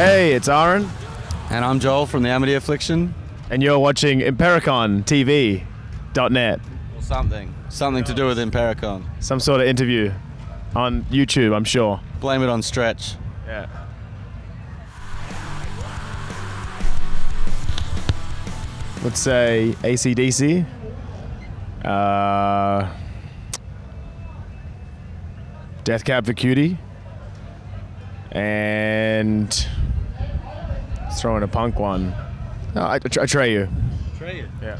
Hey, it's Ahren, And I'm Joel from the Amity Affliction. and you're watching Impericon TV.net. Or something. Something to do with Impericon. Some sort of interview on YouTube, I'm sure. Blame it on Stretch. Yeah. Let's say ACDC. Uh, Death Cab for Cutie. And let's throw in a punk one. No, I, try I Atreyu. Yeah.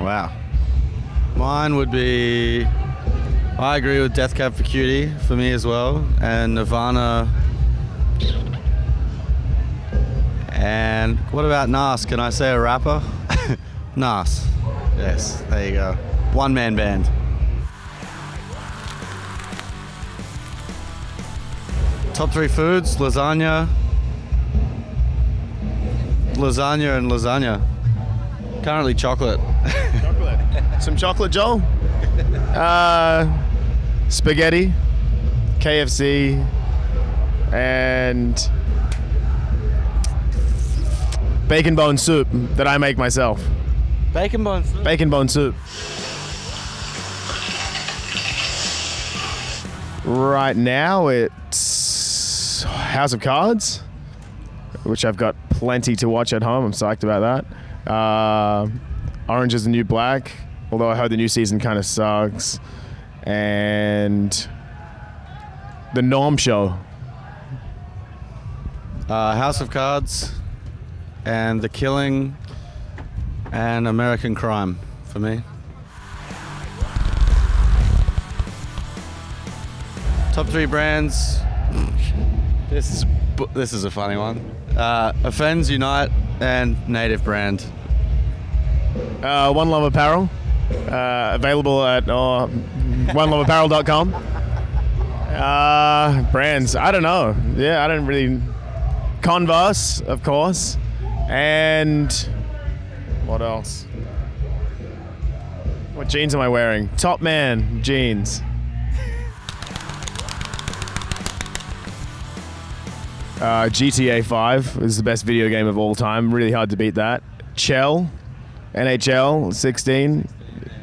Wow. Mine would be. I agree with Death Cab for Cutie for me as well. And Nirvana. And what about Nas? Can I say a rapper? Nas. Yes, there you go. One man band. Top three foods lasagna. Lasagna and lasagna. Currently chocolate. Chocolate. Some chocolate, Joel? Uh, spaghetti, KFC, and bacon bone soup that I make myself. Bacon bones. Bacon bone soup. Right now it's House of Cards, which I've got plenty to watch at home. I'm psyched about that. Uh, Orange is the New Black, although I heard the new season kind of sucks. And The Norm Show. Uh, House of Cards, and The Killing, and American Crime for me. Top three brands. This is this is a funny one. Uh, Offends Unite and Native Brand. Uh, One Love Apparel, uh, available at uh, oneloveapparel.com. Uh, brands, I don't know. Yeah, I don't really. Converse, of course, and what else? What jeans am I wearing? Top Man jeans. Uh, GTA 5 is the best video game of all time. Really hard to beat that. Chell, NHL 16,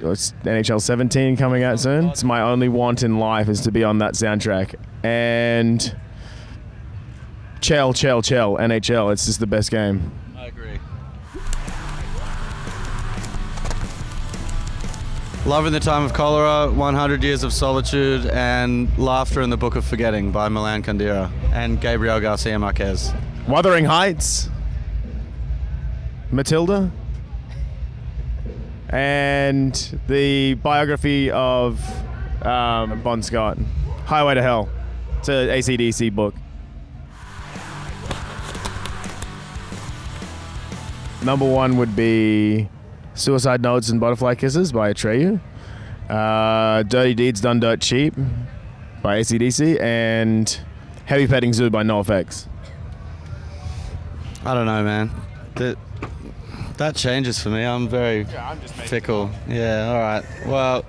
it's NHL 17 coming out soon. It's my only want in life is to be on that soundtrack. And Chell, Chell, Chell, NHL. It's just the best game. I agree. Love in the Time of Cholera, 100 Years of Solitude, and Laughter in the Book of Forgetting by Milan Kundera and Gabriel Garcia Marquez. Wuthering Heights, Matilda, and the biography of um, Bon Scott, Highway to Hell. It's a ACDC book. Number one would be Suicide Notes and Butterfly Kisses by Atreyu. Uh, Dirty Deeds Done Dirt Cheap by ACDC. And Heavy Petting Zoo by NoFX. I don't know, man. That that changes for me. I'm very fickle. Yeah, all right. Well,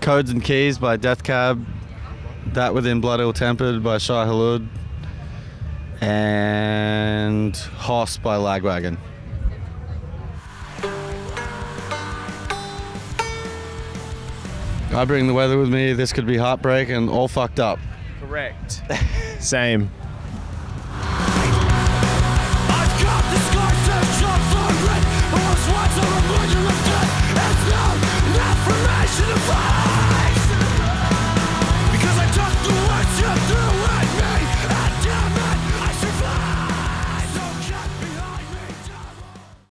Codes and Keys by Death Cab. That Within Blood Ill Tempered by Shai Hulud. And Hoss by Lagwagon. I bring the weather with me. This could be heartbreak and all fucked up. Correct. Same.